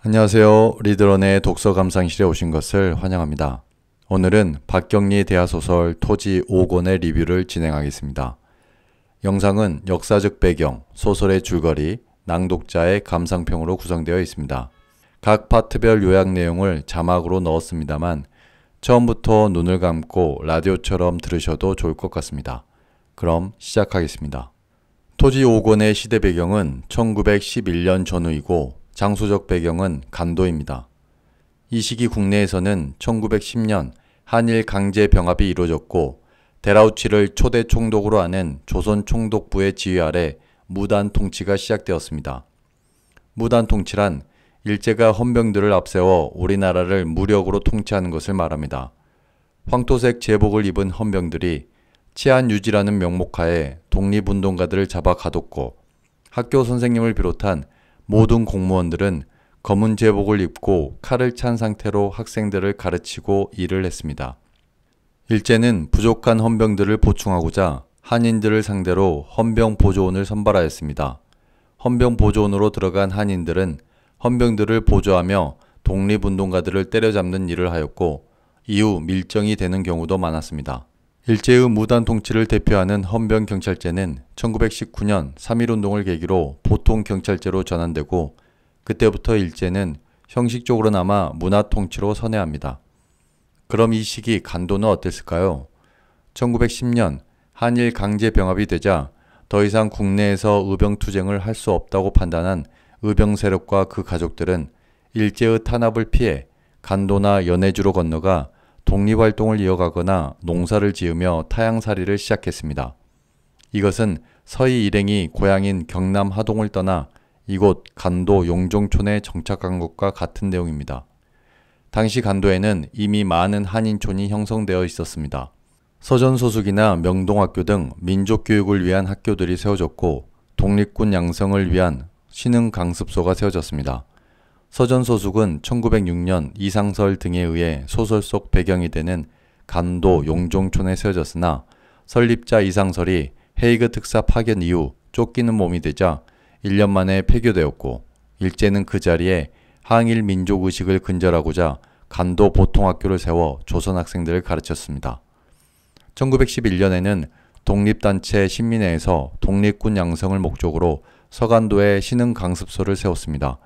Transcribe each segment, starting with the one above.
안녕하세요. 리드런의 독서 감상실에 오신 것을 환영합니다. 오늘은 박경리 대하소설 토지 5권의 리뷰를 진행하겠습니다. 영상은 역사적 배경, 소설의 줄거리, 낭독자의 감상평으로 구성되어 있습니다. 각 파트별 요약 내용을 자막으로 넣었습니다만 처음부터 눈을 감고 라디오처럼 들으셔도 좋을 것 같습니다. 그럼 시작하겠습니다. 토지 5권의 시대 배경은 1911년 전후이고 장소적 배경은 간도입니다. 이 시기 국내에서는 1910년 한일 강제 병합이 이루어졌고 데라우치를 초대 총독으로 하는 조선 총독부의 지휘 아래 무단 통치가 시작되었습니다. 무단 통치란 일제가 헌병들을 앞세워 우리나라를 무력으로 통치하는 것을 말합니다. 황토색 제복을 입은 헌병들이 치안 유지라는 명목하에 독립운동가들을 잡아 가뒀고 학교 선생님을 비롯한 모든 공무원들은 검은 제복을 입고 칼을 찬 상태로 학생들을 가르치고 일을 했습니다. 일제는 부족한 헌병들을 보충하고자 한인들을 상대로 헌병 보조원을 선발하였습니다. 헌병 보조원으로 들어간 한인들은 헌병들을 보조하며 독립운동가들을 때려잡는 일을 하였고 이후 밀정이 되는 경우도 많았습니다. 일제의 무단 통치를 대표하는 헌병 경찰제는 1919년 3.1운동을 계기로 보통 경찰제로 전환되고 그때부터 일제는 형식적으로나마 문화 통치로 선회합니다. 그럼 이 시기 간도는 어땠을까요? 1910년 한일 강제 병합이 되자 더 이상 국내에서 의병 투쟁을 할 수 없다고 판단한 의병 세력과 그 가족들은 일제의 탄압을 피해 간도나 연해주로 건너가 독립활동을 이어가거나 농사를 지으며 타양살이를 시작했습니다. 이것은 서희 일행이 고향인 경남 하동을 떠나 이곳 간도 용종촌에 정착한 것과 같은 내용입니다. 당시 간도에는 이미 많은 한인촌이 형성되어 있었습니다. 서전소숙이나 명동학교 등 민족교육을 위한 학교들이 세워졌고 독립군 양성을 위한 신흥 강습소가 세워졌습니다. 서전소숙은 1906년 이상설 등에 의해 소설 속 배경이 되는 간도 용종촌에 세워졌으나 설립자 이상설이 헤이그 특사 파견 이후 쫓기는 몸이 되자 1년 만에 폐교되었고 일제는 그 자리에 항일 민족 의식을 근절하고자 간도 보통학교를 세워 조선 학생들을 가르쳤습니다. 1911년에는 독립단체 신민회에서 독립군 양성을 목적으로 서간도에 신흥 강습소를 세웠습니다.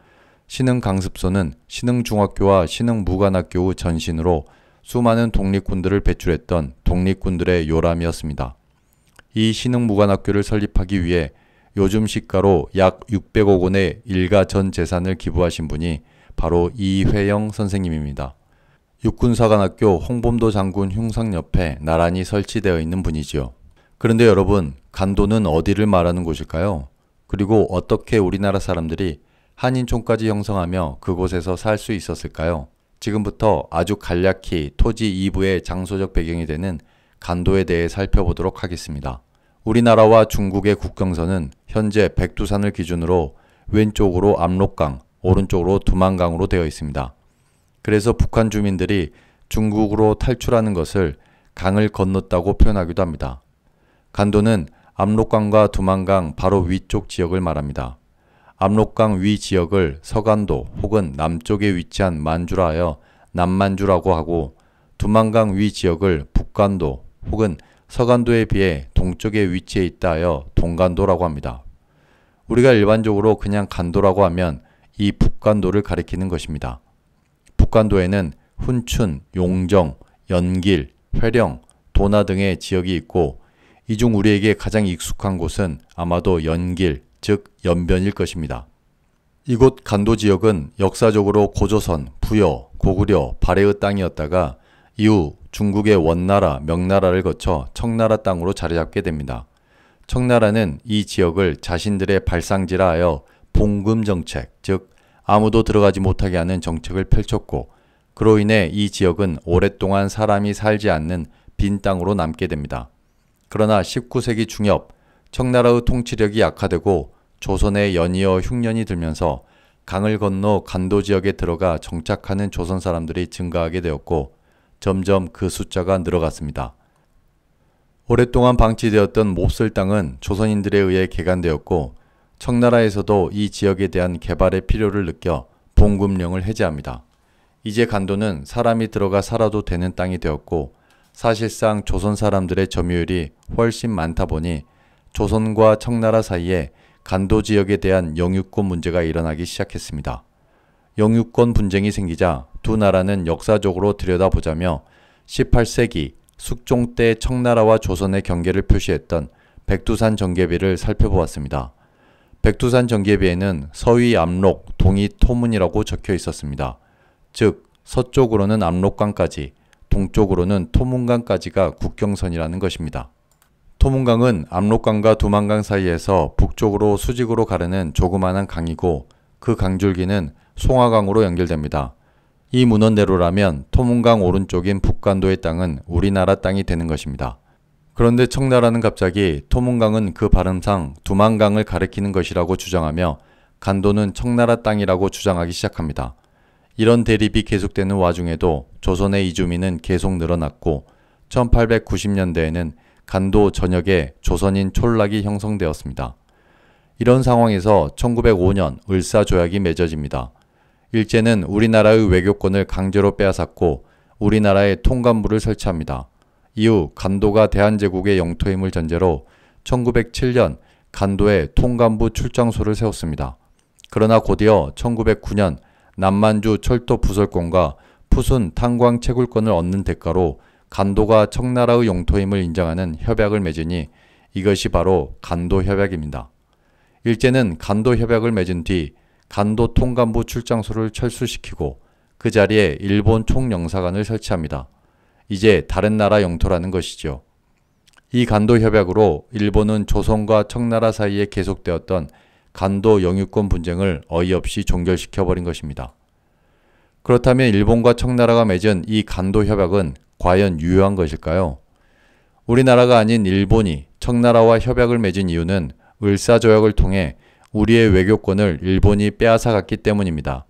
신흥강습소는 신흥중학교와 신흥무관학교의 전신으로 수많은 독립군들을 배출했던 독립군들의 요람이었습니다. 이 신흥무관학교를 설립하기 위해 요즘 시가로 약 600억 원의 일가 전 재산을 기부하신 분이 바로 이회영 선생님입니다. 육군사관학교 홍범도 장군 흉상 옆에 나란히 설치되어 있는 분이지요. 그런데 여러분, 간도는 어디를 말하는 곳일까요? 그리고 어떻게 우리나라 사람들이 한인촌까지 형성하며 그곳에서 살 수 있었을까요? 지금부터 아주 간략히 토지 2부의 장소적 배경이 되는 간도에 대해 살펴보도록 하겠습니다. 우리나라와 중국의 국경선은 현재 백두산을 기준으로 왼쪽으로 압록강, 오른쪽으로 두만강으로 되어 있습니다. 그래서 북한 주민들이 중국으로 탈출하는 것을 강을 건넜다고 표현하기도 합니다. 간도는 압록강과 두만강 바로 위쪽 지역을 말합니다. 압록강 위 지역을 서간도 혹은 남쪽에 위치한 만주라 하여 남만주라고 하고 두만강 위 지역을 북간도 혹은 서간도에 비해 동쪽에 위치해 있다 하여 동간도라고 합니다. 우리가 일반적으로 그냥 간도라고 하면 이 북간도를 가리키는 것입니다. 북간도에는 훈춘, 용정, 연길, 회령, 도나 등의 지역이 있고 이 중 우리에게 가장 익숙한 곳은 아마도 연길, 즉 연변일 것입니다. 이곳 간도 지역은 역사적으로 고조선, 부여, 고구려, 발해의 땅이었다가 이후 중국의 원나라, 명나라를 거쳐 청나라 땅으로 자리 잡게 됩니다. 청나라는 이 지역을 자신들의 발상지라 하여 봉금 정책, 즉 아무도 들어가지 못하게 하는 정책을 펼쳤고 그로 인해 이 지역은 오랫동안 사람이 살지 않는 빈 땅으로 남게 됩니다. 그러나 19세기 중엽 청나라의 통치력이 약화되고 조선에 연이어 흉년이 들면서 강을 건너 간도 지역에 들어가 정착하는 조선 사람들이 증가하게 되었고 점점 그 숫자가 늘어갔습니다. 오랫동안 방치되었던 몹쓸 땅은 조선인들에 의해 개간되었고 청나라에서도 이 지역에 대한 개발의 필요를 느껴 봉금령을 해제합니다. 이제 간도는 사람이 들어가 살아도 되는 땅이 되었고 사실상 조선 사람들의 점유율이 훨씬 많다 보니 조선과 청나라 사이에 간도 지역에 대한 영유권 문제가 일어나기 시작했습니다. 영유권 분쟁이 생기자 두 나라는 역사적으로 들여다보자며 18세기 숙종 때 청나라와 조선의 경계를 표시했던 백두산 정계비를 살펴보았습니다. 백두산 정계비에는 서위 압록, 동이 토문이라고 적혀 있었습니다. 즉 서쪽으로는 압록강까지, 동쪽으로는 토문강까지가 국경선이라는 것입니다. 토문강은 압록강과 두만강 사이에서 북쪽으로 수직으로 가르는 조그마한 강이고 그 강줄기는 송화강으로 연결됩니다. 이 문헌대로라면 토문강 오른쪽인 북간도의 땅은 우리나라 땅이 되는 것입니다. 그런데 청나라는 갑자기 토문강은 그 발음상 두만강을 가리키는 것이라고 주장하며 간도는 청나라 땅이라고 주장하기 시작합니다. 이런 대립이 계속되는 와중에도 조선의 이주민은 계속 늘어났고 1890년대에는 간도 전역에 조선인 촌락이 형성되었습니다. 이런 상황에서 1905년 을사 조약이 맺어집니다. 일제는 우리나라의 외교권을 강제로 빼앗았고 우리나라에 통감부를 설치합니다. 이후 간도가 대한제국의 영토임을 전제로 1907년 간도에 통감부 출장소를 세웠습니다. 그러나 곧이어 1909년 남만주 철도 부설권과 푸순 탄광 채굴권을 얻는 대가로 간도가 청나라의 영토임을 인정하는 협약을 맺으니 이것이 바로 간도 협약입니다. 일제는 간도 협약을 맺은 뒤 간도 통감부 출장소를 철수시키고 그 자리에 일본 총영사관을 설치합니다. 이제 다른 나라 영토라는 것이죠. 이 간도 협약으로 일본은 조선과 청나라 사이에 계속되었던 간도 영유권 분쟁을 어이없이 종결시켜버린 것입니다. 그렇다면 일본과 청나라가 맺은 이 간도 협약은 과연 유효한 것일까요? 우리나라가 아닌 일본이 청나라와 협약을 맺은 이유는 을사조약을 통해 우리의 외교권을 일본이 빼앗아갔기 때문입니다.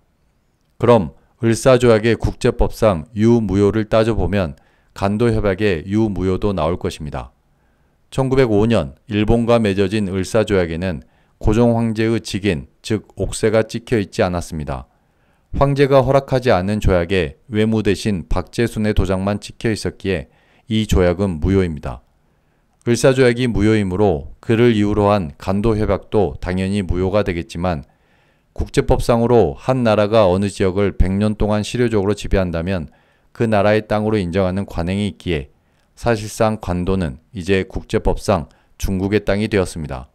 그럼 을사조약의 국제법상 유무효를 따져보면 간도협약의 유무효도 나올 것입니다. 1905년 일본과 맺어진 을사조약에는 고종 황제의 직인, 즉 옥새가 찍혀 있지 않았습니다. 황제가 허락하지 않은 조약에 외무 대신 박재순의 도장만 찍혀 있었기에 이 조약은 무효입니다. 을사조약이 무효이므로 그를 이유로 한 간도협약도 당연히 무효가 되겠지만 국제법상으로 한 나라가 어느 지역을 100년 동안 실효적으로 지배한다면 그 나라의 땅으로 인정하는 관행이 있기에 사실상 관도는 이제 국제법상 중국의 땅이 되었습니다.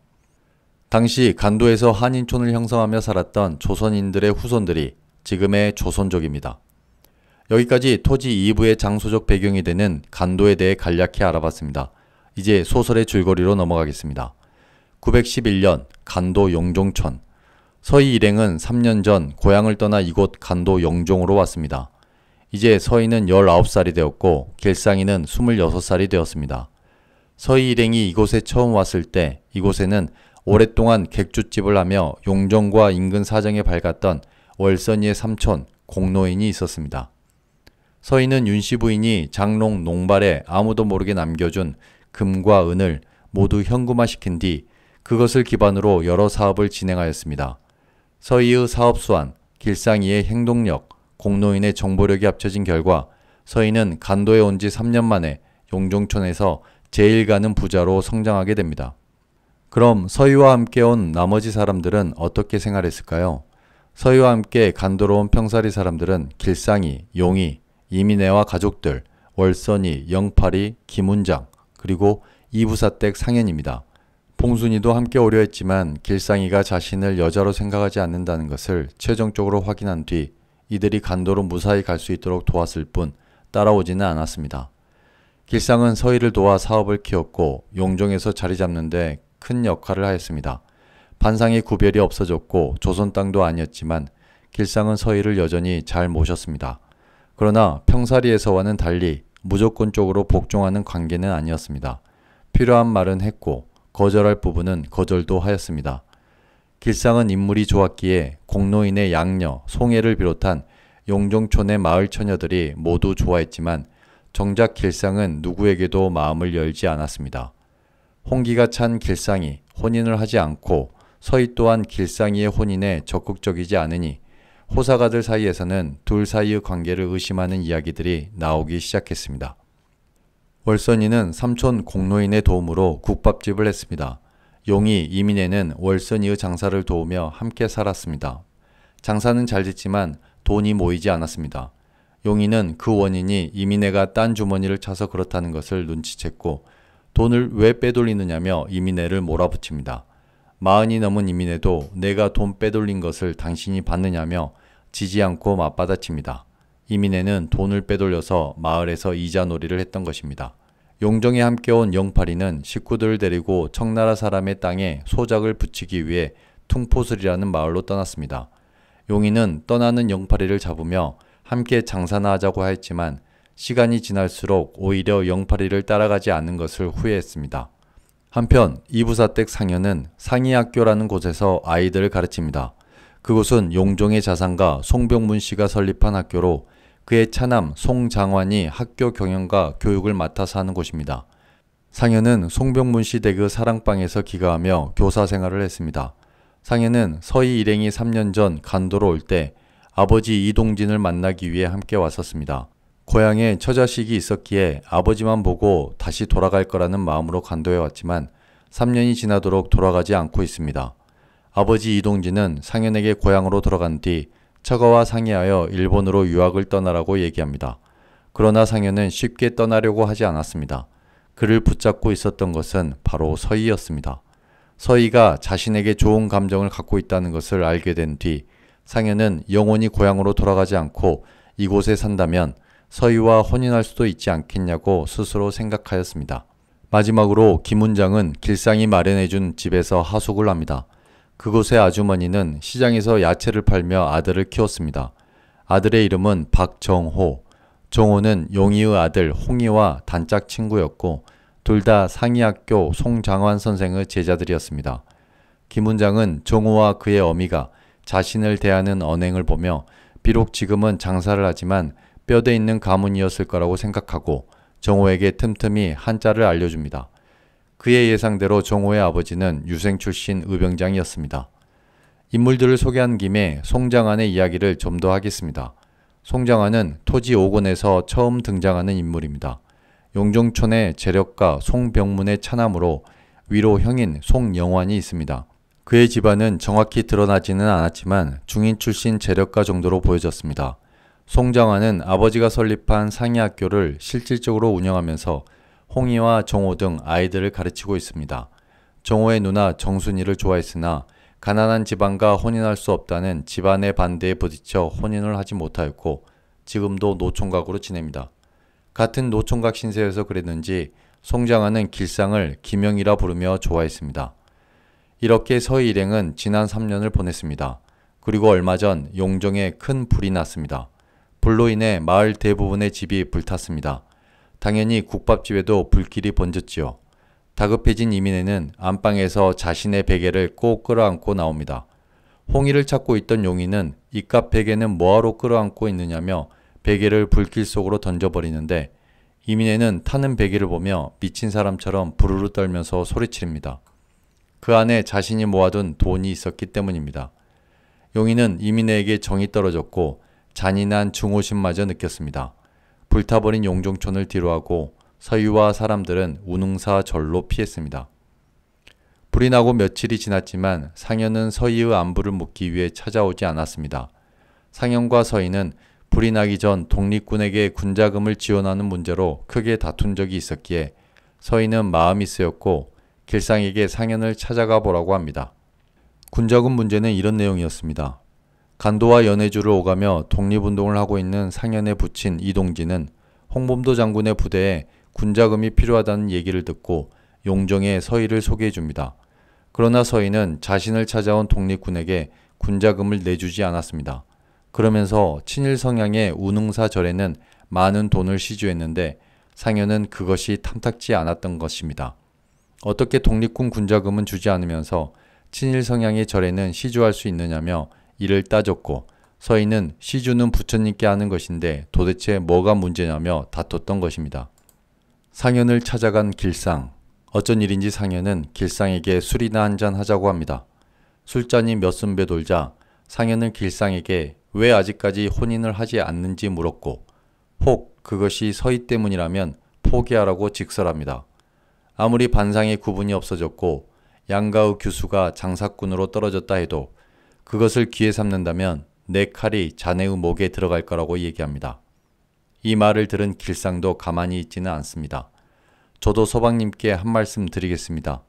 당시 간도에서 한인촌을 형성하며 살았던 조선인들의 후손들이 지금의 조선족입니다. 여기까지 토지 2부의 장소적 배경이 되는 간도에 대해 간략히 알아봤습니다. 이제 소설의 줄거리로 넘어가겠습니다. 911년 간도 영종천 서희 일행은 3년 전 고향을 떠나 이곳 간도 영종으로 왔습니다. 이제 서희는 19살이 되었고 길상이는 26살이 되었습니다. 서희 일행이 이곳에 처음 왔을 때 이곳에는 오랫동안 객주집을 하며 용정과 인근 사정에 밝았던 월선이의 삼촌 공노인이 있었습니다. 서희는 윤씨 부인이 장롱 농발에 아무도 모르게 남겨준 금과 은을 모두 현금화시킨 뒤 그것을 기반으로 여러 사업을 진행하였습니다. 서희의 사업 수완, 길상이의 행동력, 공노인의 정보력이 합쳐진 결과 서희는 간도에 온 지 3년 만에 용종촌에서 제일 가는 부자로 성장하게 됩니다. 그럼 서희와 함께 온 나머지 사람들은 어떻게 생활했을까요? 서희와 함께 간도로 온 평사리 사람들은 길상이, 용이, 이민애와 가족들, 월선이, 영팔이, 김운장, 그리고 이부사댁 상현입니다. 봉순이도 함께 오려 했지만 길상이가 자신을 여자로 생각하지 않는다는 것을 최종적으로 확인한 뒤 이들이 간도로 무사히 갈 수 있도록 도왔을 뿐 따라오지는 않았습니다. 길상은 서희를 도와 사업을 키웠고 용종에서 자리 잡는데 큰 역할을 하였습니다. 반상의 구별이 없어졌고 조선 땅도 아니었지만 길상은 서희를 여전히 잘 모셨습니다. 그러나 평사리에서와는 달리 무조건적으로 복종하는 관계는 아니었습니다. 필요한 말은 했고 거절할 부분은 거절도 하였습니다. 길상은 인물이 좋았기에 공노인의 양녀, 송혜를 비롯한 용종촌의 마을 처녀들이 모두 좋아했지만 정작 길상은 누구에게도 마음을 열지 않았습니다. 홍기가 찬 길상이 혼인을 하지 않고 서희 또한 길상이의 혼인에 적극적이지 않으니 호사가들 사이에서는 둘 사이의 관계를 의심하는 이야기들이 나오기 시작했습니다. 월선이는 삼촌 공로인의 도움으로 국밥집을 했습니다. 용이 이민혜는 월선이의 장사를 도우며 함께 살았습니다. 장사는 잘 됐지만 돈이 모이지 않았습니다. 용이는 그 원인이 이민혜가 딴 주머니를 차서 그렇다는 것을 눈치챘고 돈을 왜 빼돌리느냐며 이민혜를 몰아붙입니다. 마흔이 넘은 이민혜도 내가 돈 빼돌린 것을 당신이 받느냐며 지지 않고 맞받아칩니다. 이민혜는 돈을 빼돌려서 마을에서 이자놀이를 했던 것입니다. 용정에 함께 온 영팔이는 식구들을 데리고 청나라 사람의 땅에 소작을 붙이기 위해 퉁포슬이라는 마을로 떠났습니다. 용인은 떠나는 영팔이를 잡으며 함께 장사나 하자고 하였지만 시간이 지날수록 오히려 영팔이를 따라가지 않는 것을 후회했습니다. 한편 이부사댁 상현은 상이학교라는 곳에서 아이들을 가르칩니다. 그곳은 용종의 자산가 송병문 씨가 설립한 학교로 그의 차남 송장환이 학교 경영과 교육을 맡아서 하는 곳입니다. 상현은 송병문 씨 댁의 사랑방에서 기가하며 교사 생활을 했습니다. 상현은 서희 일행이 3년 전 간도로 올 때 아버지 이동진을 만나기 위해 함께 왔었습니다. 고향에 처자식이 있었기에 아버지만 보고 다시 돌아갈 거라는 마음으로 간도에 왔지만 3년이 지나도록 돌아가지 않고 있습니다. 아버지 이동진은 상현에게 고향으로 돌아간 뒤 처가와 상의하여 일본으로 유학을 떠나라고 얘기합니다. 그러나 상현은 쉽게 떠나려고 하지 않았습니다. 그를 붙잡고 있었던 것은 바로 서희였습니다. 서희가 자신에게 좋은 감정을 갖고 있다는 것을 알게 된 뒤 상현은 영원히 고향으로 돌아가지 않고 이곳에 산다면 서희와 혼인할 수도 있지 않겠냐고 스스로 생각하였습니다. 마지막으로 김훈장은 길상이 마련해준 집에서 하숙을 합니다. 그곳의 아주머니는 시장에서 야채를 팔며 아들을 키웠습니다. 아들의 이름은 박정호. 정호는 용이의 아들 홍이와 단짝 친구였고 둘 다 상이학교 송장환 선생의 제자들이었습니다. 김훈장은 정호와 그의 어미가 자신을 대하는 언행을 보며 비록 지금은 장사를 하지만 뼈대 있는 가문이었을 거라고 생각하고 정호에게 틈틈이 한자를 알려줍니다. 그의 예상대로 정호의 아버지는 유생 출신 의병장이었습니다. 인물들을 소개한 김에 송장안의 이야기를 좀 더 하겠습니다. 송장안은 토지 5권에서 처음 등장하는 인물입니다. 용종촌의 재력가 송병문의 차남으로 위로 형인 송영환이 있습니다. 그의 집안은 정확히 드러나지는 않았지만 중인 출신 재력가 정도로 보여졌습니다. 송장환은 아버지가 설립한 상이학교를 실질적으로 운영하면서 홍이와 정호 등 아이들을 가르치고 있습니다. 정호의 누나 정순이를 좋아했으나 가난한 집안과 혼인할 수 없다는 집안의 반대에 부딪혀 혼인을 하지 못하였고 지금도 노총각으로 지냅니다. 같은 노총각 신세여서 그랬는지 송장환은 길상을 김영이라 부르며 좋아했습니다. 이렇게 서희 일행은 지난 3년을 보냈습니다. 그리고 얼마 전 용정에 큰 불이 났습니다. 불로 인해 마을 대부분의 집이 불탔습니다. 당연히 국밥집에도 불길이 번졌지요. 다급해진 이민혜는 안방에서 자신의 베개를 꼭 끌어안고 나옵니다. 홍이를 찾고 있던 용이는 이깟 베개는 뭐하러 끌어안고 있느냐며 베개를 불길 속으로 던져버리는데 이민혜는 타는 베개를 보며 미친 사람처럼 부르르 떨면서 소리치릅니다. 그 안에 자신이 모아둔 돈이 있었기 때문입니다. 용이는 이민혜에게 정이 떨어졌고 잔인한 중호심마저 느꼈습니다. 불타버린 용종촌을 뒤로하고 서유와 사람들은 우능사 절로 피했습니다. 불이 나고 며칠이 지났지만 상현은 서희의 안부를 묻기 위해 찾아오지 않았습니다. 상현과 서희는 불이 나기 전 독립군에게 군자금을 지원하는 문제로 크게 다툰 적이 있었기에 서희는 마음이 쓰였고 길상에게 상현을 찾아가 보라고 합니다. 군자금 문제는 이런 내용이었습니다. 간도와 연해주를 오가며 독립운동을 하고 있는 상현에 붙인 이동진은 홍범도 장군의 부대에 군자금이 필요하다는 얘기를 듣고 용정에 서희를 소개해 줍니다. 그러나 서희는 자신을 찾아온 독립군에게 군자금을 내주지 않았습니다. 그러면서 친일 성향의 우능사 절에는 많은 돈을 시주했는데 상현은 그것이 탐탁지 않았던 것입니다. 어떻게 독립군 군자금은 주지 않으면서 친일 성향의 절에는 시주할 수 있느냐며 이를 따졌고 서인은 시주는 부처님께 하는 것인데 도대체 뭐가 문제냐며 다퉜던 것입니다. 상현을 찾아간 길상. 어쩐 일인지 상현은 길상에게 술이나 한잔 하자고 합니다. 술잔이 몇 순배 돌자 상현은 길상에게 왜 아직까지 혼인을 하지 않는지 물었고 혹 그것이 서희 때문이라면 포기하라고 직설합니다. 아무리 반상의 구분이 없어졌고 양가의 규수가 장사꾼으로 떨어졌다 해도 그것을 기회 삼는다면 내 칼이 자네의 목에 들어갈 거라고 얘기합니다. 이 말을 들은 길상도 가만히 있지는 않습니다. 저도 서방님께 한 말씀 드리겠습니다.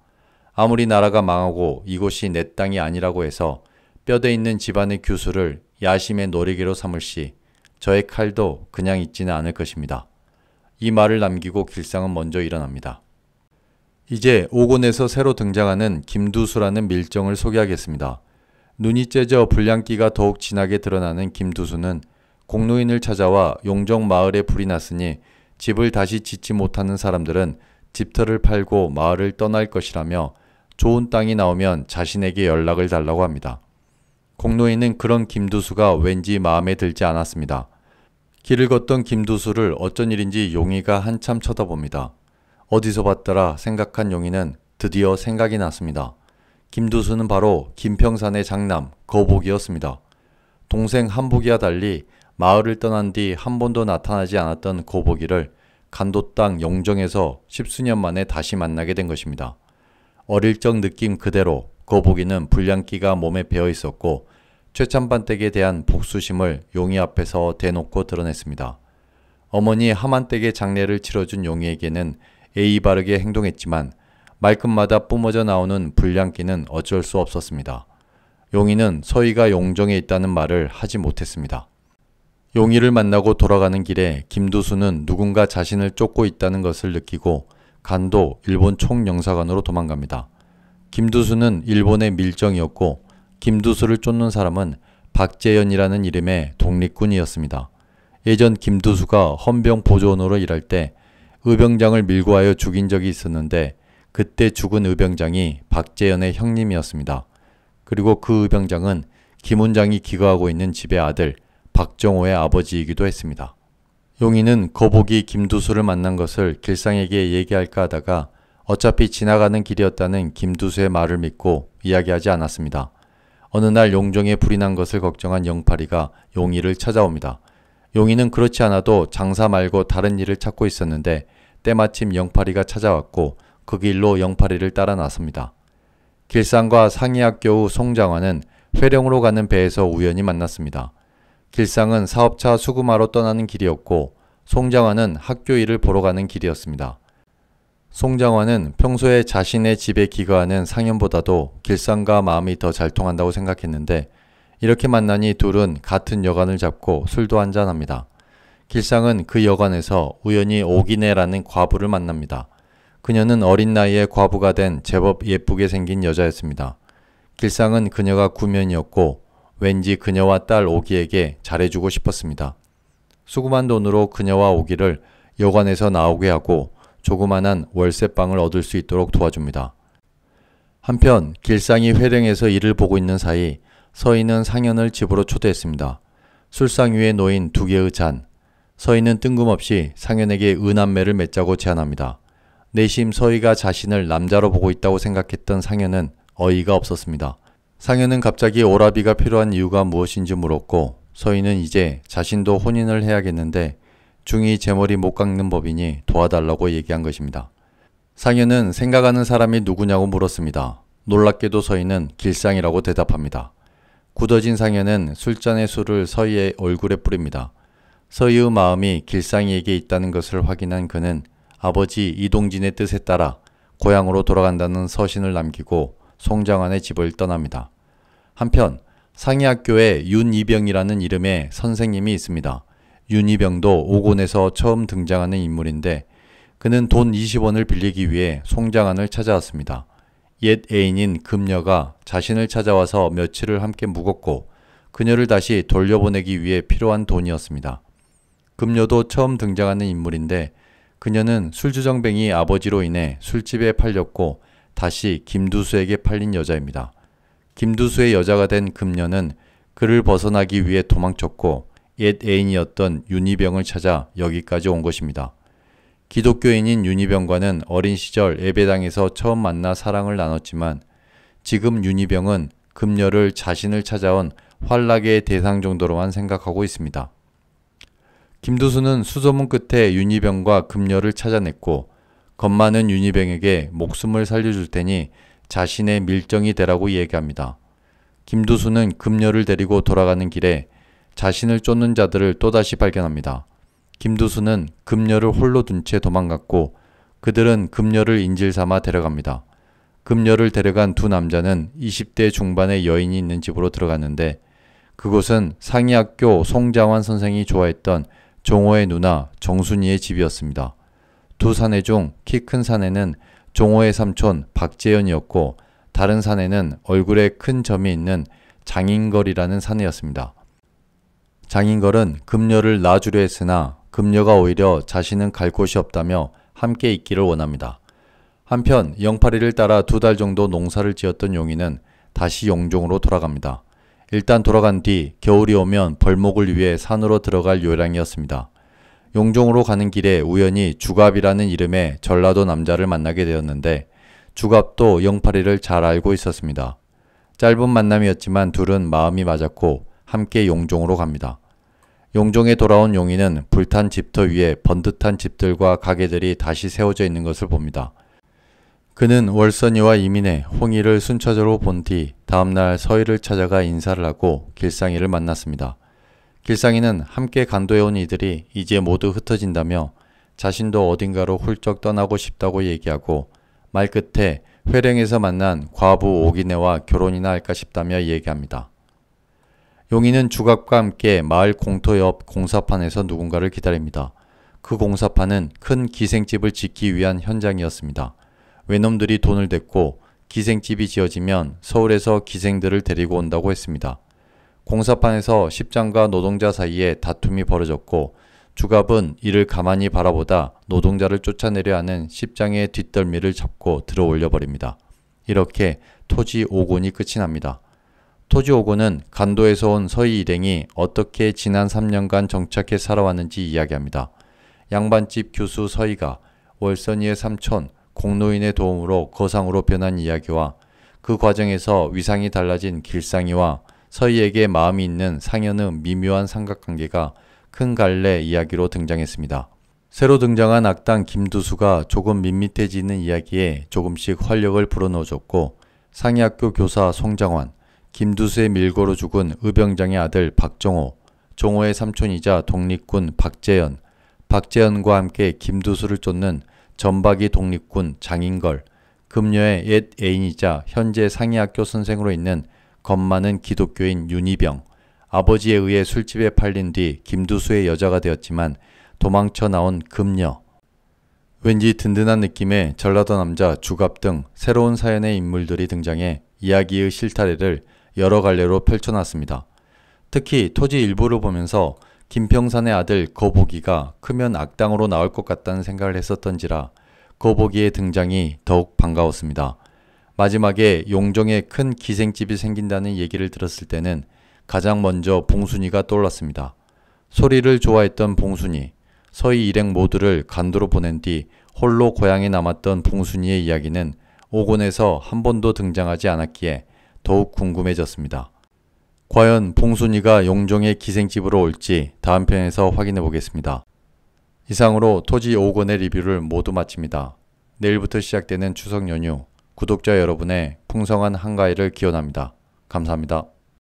아무리 나라가 망하고 이곳이 내 땅이 아니라고 해서 뼈대 있는 집안의 규수를 야심의 노리개로 삼을 시 저의 칼도 그냥 있지는 않을 것입니다. 이 말을 남기고 길상은 먼저 일어납니다. 이제 오곤에서 새로 등장하는 김두수라는 밀정을 소개하겠습니다. 눈이 째져 불량기가 더욱 진하게 드러나는 김두수는 공로인을 찾아와 용정 마을에 불이 났으니 집을 다시 짓지 못하는 사람들은 집터를 팔고 마을을 떠날 것이라며 좋은 땅이 나오면 자신에게 연락을 달라고 합니다. 공로인은 그런 김두수가 왠지 마음에 들지 않았습니다. 길을 걷던 김두수를 어쩐 일인지 용이가 한참 쳐다봅니다. 어디서 봤더라 생각한 용이는 드디어 생각이 났습니다. 김두수는 바로 김평산의 장남 거복이었습니다. 동생 한복이와 달리 마을을 떠난 뒤 한 번도 나타나지 않았던 거복이를 간도 땅 용정에서 십수년 만에 다시 만나게 된 것입니다. 어릴 적 느낌 그대로 거북이는 불량기가 몸에 배어 있었고 최참반댁에 대한 복수심을 용이 앞에서 대놓고 드러냈습니다. 어머니 하만댁의 장례를 치러준 용이에게는 예의 바르게 행동했지만 말끝마다 뿜어져 나오는 불량기는 어쩔 수 없었습니다. 용이는 서희가 용정에 있다는 말을 하지 못했습니다. 용이를 만나고 돌아가는 길에 김두수는 누군가 자신을 쫓고 있다는 것을 느끼고 간도 일본 총영사관으로 도망갑니다. 김두수는 일본의 밀정이었고 김두수를 쫓는 사람은 박재현이라는 이름의 독립군이었습니다. 예전 김두수가 헌병 보조원으로 일할 때 의병장을 밀고 하여 죽인 적이 있었는데 그때 죽은 의병장이 박재현의 형님이었습니다. 그리고 그 의병장은 김훈장이 기거하고 있는 집의 아들 박정호의 아버지이기도 했습니다. 용인은 거북이 김두수를 만난 것을 길상에게 얘기할까 하다가 어차피 지나가는 길이었다는 김두수의 말을 믿고 이야기하지 않았습니다. 어느 날 용종에 불이 난 것을 걱정한 영팔이가 용이를 찾아옵니다. 용이는 그렇지 않아도 장사 말고 다른 일을 찾고 있었는데 때마침 영팔이가 찾아왔고 그 길로 영팔이를 따라 나섭니다. 길상과 상이학교 송장화는 회령으로 가는 배에서 우연히 만났습니다. 길상은 사업차 수금하러 떠나는 길이었고 송장화는 학교 일을 보러 가는 길이었습니다. 송장화는 평소에 자신의 집에 기거하는 상현보다도 길상과 마음이 더 잘 통한다고 생각했는데 이렇게 만나니 둘은 같은 여관을 잡고 술도 한잔합니다. 길상은 그 여관에서 우연히 오기네라는 과부를 만납니다. 그녀는 어린 나이에 과부가 된 제법 예쁘게 생긴 여자였습니다. 길상은 그녀가 구면이었고 왠지 그녀와 딸 오기에게 잘해주고 싶었습니다. 수금한 돈으로 그녀와 오기를 여관에서 나오게 하고 조그만한 월세방을 얻을 수 있도록 도와줍니다. 한편 길상이 회령에서 일을 보고 있는 사이 서희는 상현을 집으로 초대했습니다. 술상 위에 놓인 두 개의 잔. 서희는 뜬금없이 상현에게 은한매를 맺자고 제안합니다. 내심 서희가 자신을 남자로 보고 있다고 생각했던 상현은 어이가 없었습니다. 상현은 갑자기 오라비가 필요한 이유가 무엇인지 물었고 서희는 이제 자신도 혼인을 해야겠는데 중이 제 머리 못 깎는 법이니 도와달라고 얘기한 것입니다. 상현은 생각하는 사람이 누구냐고 물었습니다. 놀랍게도 서희는 길상이라고 대답합니다. 굳어진 상현은 술잔의 술을 서희의 얼굴에 뿌립니다. 서희의 마음이 길상이에게 있다는 것을 확인한 그는 아버지 이동진의 뜻에 따라 고향으로 돌아간다는 서신을 남기고 송장환의 집을 떠납니다. 한편 상해학교에 윤이병이라는 이름의 선생님이 있습니다. 윤이병도 오곤에서 처음 등장하는 인물인데 그는 돈 20원을 빌리기 위해 송장환을 찾아왔습니다. 옛 애인인 금녀가 자신을 찾아와서 며칠을 함께 묵었고 그녀를 다시 돌려보내기 위해 필요한 돈이었습니다. 금녀도 처음 등장하는 인물인데 그녀는 술주정뱅이 아버지로 인해 술집에 팔렸고 다시 김두수에게 팔린 여자입니다. 김두수의 여자가 된 금녀는 그를 벗어나기 위해 도망쳤고 옛 애인이었던 윤희병을 찾아 여기까지 온 것입니다. 기독교인인 윤희병과는 어린 시절 예배당에서 처음 만나 사랑을 나눴지만 지금 윤희병은 금녀를 자신을 찾아온 환락의 대상 정도로만 생각하고 있습니다. 김두수는 수소문 끝에 윤희병과 금녀를 찾아냈고 겁 많은 윤희병에게 목숨을 살려줄 테니 자신의 밀정이 되라고 얘기합니다. 김두수는 금녀를 데리고 돌아가는 길에 자신을 쫓는 자들을 또다시 발견합니다. 김두수는 금녀를 홀로 둔 채 도망갔고 그들은 금녀를 인질 삼아 데려갑니다. 금녀를 데려간 두 남자는 20대 중반의 여인이 있는 집으로 들어갔는데 그곳은 상위학교 송자환 선생이 좋아했던 종호의 누나 정순이의 집이었습니다. 두 사내 중 키 큰 사내는 종호의 삼촌 박재현이었고 다른 사내는 얼굴에 큰 점이 있는 장인걸이라는 사내였습니다. 장인걸은 금녀를 놔주려 했으나 금녀가 오히려 자신은 갈 곳이 없다며 함께 있기를 원합니다. 한편 영파리를 따라 두 달 정도 농사를 지었던 용인은 다시 용종으로 돌아갑니다. 일단 돌아간 뒤 겨울이 오면 벌목을 위해 산으로 들어갈 요량이었습니다. 용종으로 가는 길에 우연히 주갑이라는 이름의 전라도 남자를 만나게 되었는데 주갑도 영파리를 잘 알고 있었습니다. 짧은 만남이었지만 둘은 마음이 맞았고 함께 용종으로 갑니다. 용종에 돌아온 용인은 불탄 집터 위에 번듯한 집들과 가게들이 다시 세워져 있는 것을 봅니다. 그는 월선이와 이민혜, 홍이를 순차적으로 본 뒤 다음날 서희를 찾아가 인사를 하고 길상이를 만났습니다. 길상이는 함께 간도해온 이들이 이제 모두 흩어진다며 자신도 어딘가로 훌쩍 떠나고 싶다고 얘기하고 말끝에 회령에서 만난 과부 오기네와 결혼이나 할까 싶다며 얘기합니다. 용인은 주갑과 함께 마을 공터 옆 공사판에서 누군가를 기다립니다. 그 공사판은 큰 기생집을 짓기 위한 현장이었습니다. 외놈들이 돈을 댔고 기생집이 지어지면 서울에서 기생들을 데리고 온다고 했습니다. 공사판에서 십장과 노동자 사이에 다툼이 벌어졌고 주갑은 이를 가만히 바라보다 노동자를 쫓아내려 하는 십장의 뒷덜미를 잡고 들어 올려버립니다. 이렇게 토지 5권이 끝이 납니다. 토지 5권은 간도에서 온 서희 일행이 어떻게 지난 3년간 정착해 살아왔는지 이야기합니다. 양반집 교수 서희가 월선이의 삼촌 공노인의 도움으로 거상으로 변한 이야기와 그 과정에서 위상이 달라진 길상이와 서희에게 마음이 있는 상현의 미묘한 삼각관계가 큰 갈래 이야기로 등장했습니다. 새로 등장한 악당 김두수가 조금 밋밋해지는 이야기에 조금씩 활력을 불어넣어줬고 상해학교 교사 송장환, 김두수의 밀고로 죽은 의병장의 아들 박정호, 종호의 삼촌이자 독립군 박재현, 박재현과 함께 김두수를 쫓는 전박이 독립군 장인걸, 금녀의 옛 애인이자 현재 상위학교 선생으로 있는 겁 많은 기독교인 윤희병, 아버지에 의해 술집에 팔린 뒤 김두수의 여자가 되었지만 도망쳐 나온 금녀, 왠지 든든한 느낌의 전라도 남자 주갑 등 새로운 사연의 인물들이 등장해 이야기의 실타래를 여러 갈래로 펼쳐놨습니다. 특히 토지 일부를 보면서 김평산의 아들 거보기가 크면 악당으로 나올 것 같다는 생각을 했었던지라 거보기의 등장이 더욱 반가웠습니다. 마지막에 용종에 큰 기생집이 생긴다는 얘기를 들었을 때는 가장 먼저 봉순이가 떠올랐습니다. 소리를 좋아했던 봉순이, 서희 일행 모두를 간도로 보낸 뒤 홀로 고향에 남았던 봉순이의 이야기는 오곤에서 한 번도 등장하지 않았기에 더욱 궁금해졌습니다. 과연 봉순이가 용종의 기생집으로 올지 다음 편에서 확인해 보겠습니다. 이상으로 토지 5권의 리뷰를 모두 마칩니다. 내일부터 시작되는 추석 연휴 구독자 여러분의 풍성한 한가위를 기원합니다. 감사합니다.